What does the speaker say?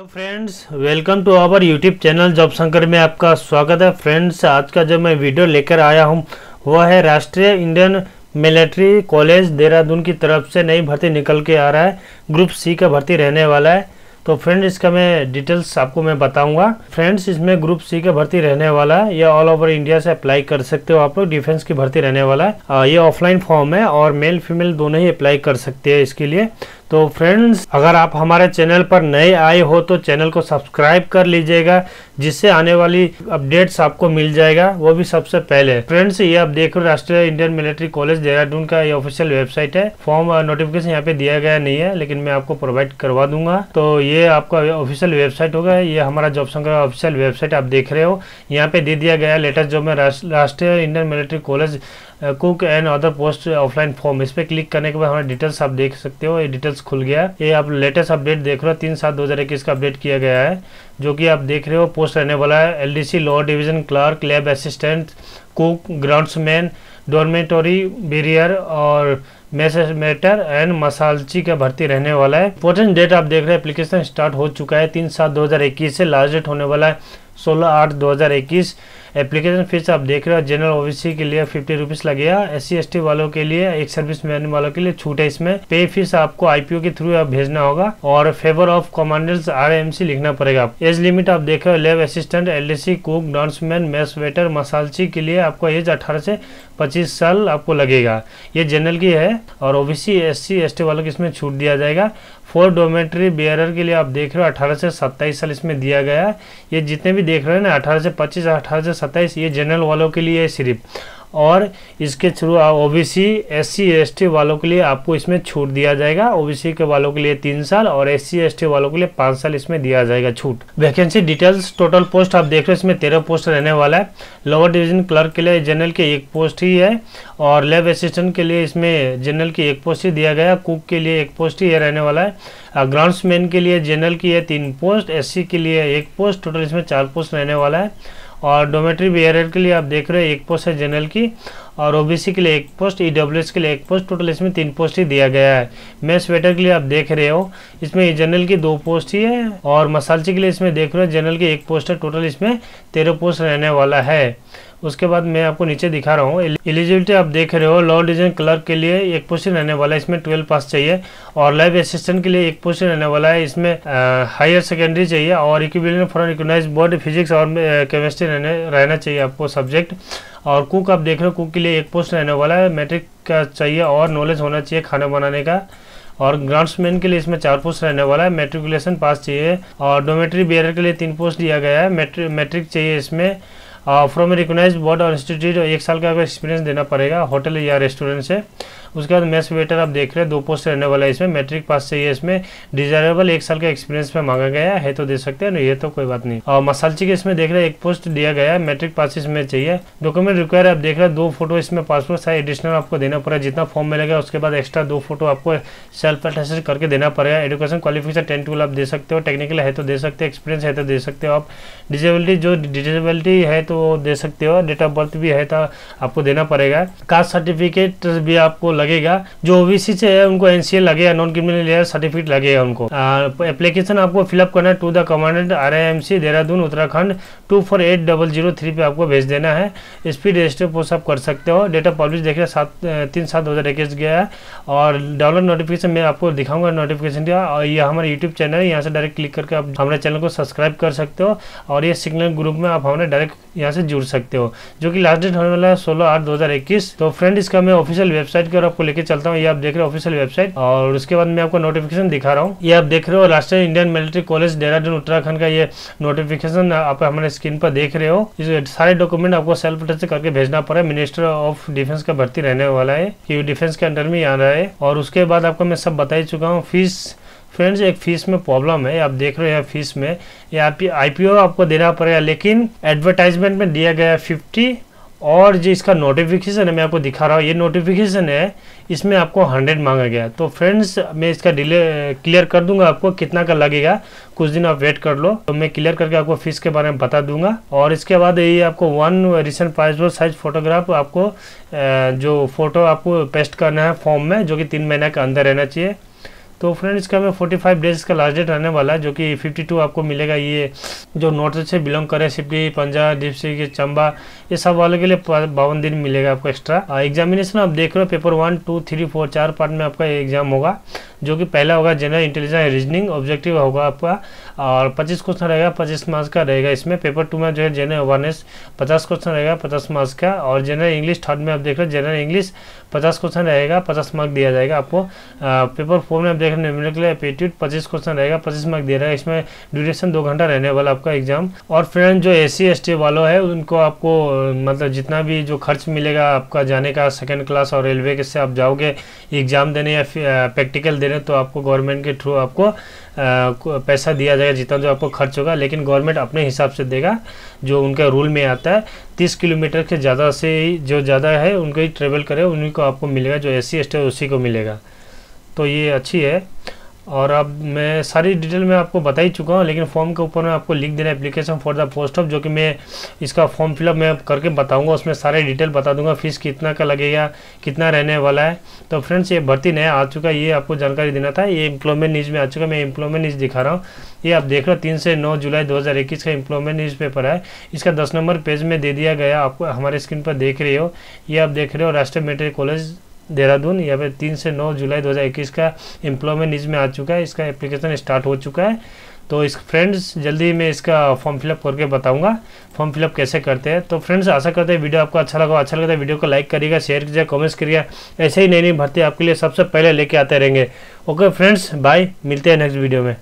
Hello friends, welcome to our YouTube channel job Shankar में आपका स्वागत है। फ्रेंड्स, आज का जो मैं वीडियो लेकर आया हूँ, वह है राष्ट्रीय इंडियन मिलिट्री कॉलेज देहरादून की तरफ़ से नई भर्ती निकल के आ रहा है। ग्रुप सी का भर्ती रहने वाला है। तो फ्रेंड्स, इसका मैं डिटेल्स आपको मैं बताऊँगा। फ्रेंड्स, इसमें ग्रुप सी का भर्ती रहने वाला है। ये ऑल ओवर इंडिया से अप्लाई कर सकते हो आप लोग। डिफेंस की भर्ती रहने वाला है। ये ऑफलाइन फॉर्म है और मेल फीमेल दोनों ही अप्लाई कर सकते हैं इसके लिए। तो फ्रेंड्स अगर आप हमारे चैनल पर नए आए हो तो चैनल को सब्सक्राइब कर लीजिएगा, जिससे आने वाली अपडेट्स आपको मिल जाएगा। वो भी सबसे पहले। फ्रेंड्स ये आप देख रहे हो, Rashtriya Indian military college Dehradun का ये ऑफिशियल वेबसाइट है। फॉर्म नोटिफिकेशन यहाँ पे दिया गया नहीं है, लेकिन मैं आपको प्रोवाइड करवा दूँगा। तो ये आपका ऑफिशियल वेबसाइट होगा। ये हमारा जॉब संघ का ऑफिशियल वेबसाइट आप देख रहे हो। यहाँ पे दे दिया गया लेटेस्ट जो मैं Rashtriya Indian military college cook and other post offline form इस पर क्लिक करने के बाद हमारे डिटेल्स आप देख सकते हो। ये डिटेल्स खुल गया ये आप लेटेस्ट अपडेट देख रहे हो, तीन सात दो हज़ार इक्कीस का अपडेट किया गया है, जो कि आप देख रहे हो पोस्ट रहने वाला है। LDC lower division clerk lab assistant cook groundsman dormitory bearer और मैसेमेटर एंड मसालची का भर्ती रहने वाला है। इंपोर्टेंट डेट आप देख रहे हैं एप्लीकेशन स्टार्ट हो चुका है, तीन सात दो हज़ार इक्कीस से लास्ट डेट होने वाला है। सोलह आठ दो हज़ार इक्कीस। एप्लीकेशन फ़ीस आप देख रहे हो जनरल ओबीसी के लिए फिफ्टी रुपीज़ लगेगा। एस सी वालों के लिए, एक सर्विस मैन वालों के लिए छूट है इसमें। पे फ़ीस आपको आईपीओ के थ्रू आप भेजना होगा और फेवर ऑफ़ कमांडर्स आरएमसी लिखना पड़ेगा। एज लिमिट आप देख रहे हो लेब असिस्टेंट एलडीसी कुक डांसमैन मैस वेटर मसालची के लिए आपको एज अठारह से पच्चीस साल आपको लगेगा। ये जनरल की है और ओबीसी एससी एसटी वालों को इसमें छूट दिया जाएगा। फोर डोमेट्री बियरर के लिए आप देख रहे हो, अठारह से सत्ताईस साल इसमें दिया गया है। ये जितने भी देख रहे हैं ना, अठारह से पच्चीस, अठारह से सत्ताईस, ये जनरल वालों के लिए है सिर्फ़। और इसके थ्रू ओबीसी एससी एसटी वालों के लिए आपको इसमें छूट दिया जाएगा। ओबीसी के वालों के लिए तीन साल और एससी एसटी वालों के लिए पाँच साल इसमें दिया जाएगा छूट। वैकेंसी डिटेल्स टोटल पोस्ट आप देख रहे हो, इसमें तेरह पोस्ट रहने वाला है। लोअर डिवीज़न क्लर्क के लिए जनरल के एक पोस्ट ही है और लैब असिस्टेंट के लिए इसमें जनरल की एक पोस्ट ही दिया गया। कुक के लिए एक पोस्ट ही रहने वाला है। ग्राउंड्समैन के लिए जनरल की है तीन पोस्ट एससी के लिए एक पोस्ट टोटल इसमें चार पोस्ट रहने वाला है। और डोमेट्री बी के लिए आप देख रहे हैं एक पोस्ट है जनरल की। और ओबीसी के लिए एक पोस्ट ईडब्ल्यूएस के लिए एक पोस्ट टोटल इसमें तीन पोस्ट ही दिया गया है। मैस वेटर के लिए आप देख रहे हो, इसमें जनरल की दो पोस्ट ही है और मसालची के लिए इसमें देख रहे हो जनरल की एक पोस्ट है टोटल इसमें तेरह पोस्ट रहने वाला है। उसके बाद मैं आपको नीचे दिखा रहा हूँ एलिजिबिलिटी आप देख रहे हो लॉ डिवीज़न क्लर्क के लिए एक पोस्टिंग रहने वाला है, इसमें ट्वेल्व पास चाहिए और लैब असिस्टेंट के लिए एक पोस्टिंग रहने वाला है, इसमें हायर सेकेंडरी चाहिए और equivalent for recognise board physics और केमिस्ट्री रहने, रहना चाहिए आपको सब्जेक्ट और कुक आप देख रहे हो कुक के लिए एक पोस्ट रहने वाला है। मैट्रिक का चाहिए और नॉलेज होना चाहिए खाना बनाने का। और ग्राउंड्समैन के लिए इसमें चार पोस्ट रहने वाला है। मेट्रिकुलेशन पास चाहिए। और डोमेट्री बेयर के लिए तीन पोस्ट दिया गया है। मैट्रिक चाहिए इसमें। फ्रॉम रिकोगनाइज बोर्ड और इंस्टीट्यूट एक साल का एक्सपीरियंस देना पड़ेगा। होटल या रेस्टोरेंट से। उसके बाद मेस वेटर आप देख रहे हैं, दो पोस्ट रहने वाला है इसमें। मैट्रिक पास चाहिए इसमें डिजायरेबल एक साल का एक्सपीरियंस में मांगा गया है तो दे सकते हैं ये तो कोई बात नहीं। और मसालची के इसमें देख रहे हैं, एक पोस्ट दिया गया है मैट्रिक पास इसमें चाहिए। डॉक्यूमेंट रिक्वायर आप देख रहे हैं, दो फ़ोटो इसमें पासपोर्ट साइज़ एडिशनल आपको देना पड़ेगा जितना फॉर्म मिलेगा, उसके बाद एक्स्ट्रा दो फ़ोटो आपको सेल्फ अटेस्ट करके देना पड़ेगा। एडुकेशन क्वालिफिकेशन टेन टूल आप दे सकते हो टेक्निकल है तो दे सकते हो एक्सपीरियंस है तो दे सकते हो आप। डिजेबिलिटी जो डिजेबिलिटी है तो दे सकते हो डेट ऑफ़ बर्थ भी है तो आपको देना पड़ेगा। कास्ट सर्टिफिकेट भी आपको लगेगा। जो ओबीसी से है, उनको एनसीएल लगेगा नॉन क्रिमिनल लेयर सर्टिफिकेट लगेगा उनको। एप्लीकेशन आपको फिलअप करना है to the commandant R Dehradun Uttarakhand two four eight double zero three पे आपको भेज देना है। स्पीड रजिस्टर पोस्ट आप कर सकते हो। डेटा पब्लिश देख रहे सात तीन सात दो हज़ार इक्कीस गया है। और डाउनलोड नोटिफिकेशन मैं आपको दिखाऊँगा नोटिफिकेशन दिया और ये हमारे यूट्यूब चैनल है, यहाँ से डायरेक्ट क्लिक करके आप हमारे चैनल को सब्सक्राइब कर सकते हो। और ये सिग्नल ग्रुप में आप हमारे डायरेक्ट यहाँ से जुड़ सकते हो। जो कि लास्ट डेट होने वाला है, सोलह आठ दो हज़ार इक्कीस। तो फ्रेंड इसका मैं ऑफिशियल वेबसाइट की और आपको लेके चलता हूँ, ये आप देख रहे हो ऑफिशियल वेबसाइट और उसके बाद मैं आपको नोटिफिकेशन दिखा रहा हूँ। ये आप देख रहे हो Rashtriya Indian military college Dehradun Uttarakhand का ये नोटिफिकेशन आप हमारे स्क्रीन पर देख रहे हो। सारे डॉक्यूमेंट आपको सेल्फ अटेस्ट करके भेजना पड़ा मिनिस्टर ऑफ़ डिफेंस का भर्ती रहने वाला है। कि डिफेंस के अंडर में आ रहा है। और उसके बाद आपको मैं सब बता ही चुका हूँ फ़ीस फ्रेंड्स एक फ़ीस में प्रॉब्लम है। आप देख रहे हैं फ़ीस में। ये आप आईपीओ आपको देना पड़ेगा, लेकिन एडवर्टाइजमेंट में दिया गया फिफ्टी और जो इसका नोटिफिकेशन है, मैं आपको दिखा रहा हूँ, ये नोटिफिकेशन है, इसमें आपको हंड्रेड मांगा गया। तो फ्रेंड्स मैं इसका डिले क्लियर कर दूँगा आपको कितना का लगेगा। कुछ दिन आप वेट कर लो तो मैं क्लियर करके आपको फ़ीस के बारे में बता दूँगा। और इसके बाद ये आपको one recent passport size photograph आपको जो फ़ोटो आपको पेस्ट करना है फॉर्म में, जो कि तीन महीने के अंदर रहना चाहिए। तो फ्रेंड्स इसका मैं 45 डेज़ का लास्ट डेट रहने वाला है, जो कि 52 आपको मिलेगा। ये जो नॉर्थ से बिलोंग करे सिपली पंजाब डिस्ट्रिक्ट चंबा ये सब वालों के लिए बावन दिन मिलेगा आपको एक्स्ट्रा एग्जामिनेशन आप देख रहे हो paper one two three four चार पार्ट में आपका एग्ज़ाम होगा। जो कि पहला होगा जनरल इंटेलिजेंस रीजनिंग ऑब्जेक्टिव होगा आपका और 25 क्वेश्चन रहेगा 25 मार्क्स का रहेगा इसमें। पेपर टू में जो है जनरल अवेयरनेस 50 क्वेश्चन रहेगा 50 मार्क्स का और जनरल इंग्लिश थर्ड में आप देख रहे हो जनरल इंग्लिश 50 क्वेश्चन रहेगा 50 मार्क दिया जाएगा आपको। आ, पेपर फोर में आप देख रहे हैं एपीट्यूड पच्चीस क्वेश्चन रहेगा पच्चीस मार्क दिया जाएगा। इसमें ड्यूरेशन दो घंटा रहने वाला आपका एग्ज़ाम और फ्रेंड जो एस सी वालों है उनको आपको मतलब जितना भी जो खर्च मिलेगा आपका जाने का सेकेंड क्लास और रेलवे के से आप जाओगे एग्ज़ाम देने या प्रैक्टिकल देने तो आपको गवर्नमेंट के थ्रू आपको पैसा दिया जाएगा, जितना जो आपको खर्च होगा, लेकिन गवर्नमेंट अपने हिसाब से देगा, जो उनका रूल में आता है। तीस किलोमीटर के ज़्यादा से जो ज़्यादा है, उनको ही ट्रेवल करे, उन्हीं को आपको मिलेगा, जो एस सी है उसी को मिलेगा। तो ये अच्छी है। और अब मैं सारी डिटेल में आपको बता ही चुका हूँ, लेकिन फॉर्म के ऊपर मैं आपको लिख देना application for the post of जो कि मैं इसका फॉर्म फिलअप मैं करके बताऊँगा, उसमें सारे डिटेल बता दूँगा फ़ीस कितना का लगेगा, कितना रहने वाला है। तो फ्रेंड्स ये भर्ती नया आ चुका है, ये आपको जानकारी देना था, ये एम्प्लॉयमेंट न्यूज़ में आ चुका है, मैं एम्प्लॉयमेंट न्यूज़ दिखा रहा हूँ। ये आप देख रहे हो, तीन से नौ जुलाई दो हज़ार इक्कीस का एम्प्लॉयमेंट न्यूज़ पेपर है। इसका दस नंबर पेज में दे दिया गया आपको हमारे स्क्रीन पर देख रहे हो। ये आप देख रहे हो राष्ट्रीय मेडिकल कॉलेज देहरादून, यहाँ पे तीन से नौ जुलाई 2021 का एम्प्लॉयमेंट न्यूज़ में आ चुका है। इसका एप्लीकेशन स्टार्ट हो चुका है। तो इस फ्रेंड्स जल्दी मैं इसका फॉर्म फिलअप करके बताऊँगा। फॉर्म फिलअप कैसे करते हैं? तो फ्रेंड्स आशा करते हैं वीडियो आपको अच्छा लगा अच्छा लगता है वीडियो को लाइक करिएगा शेयर कीजिएगा कमेंट्स करिएगा। ऐसे ही नई नई भर्ती आपके लिए सबसे पहले लेके आते रहेंगे। ओके फ्रेंड्स बाय मिलते हैं नेक्स्ट वीडियो में।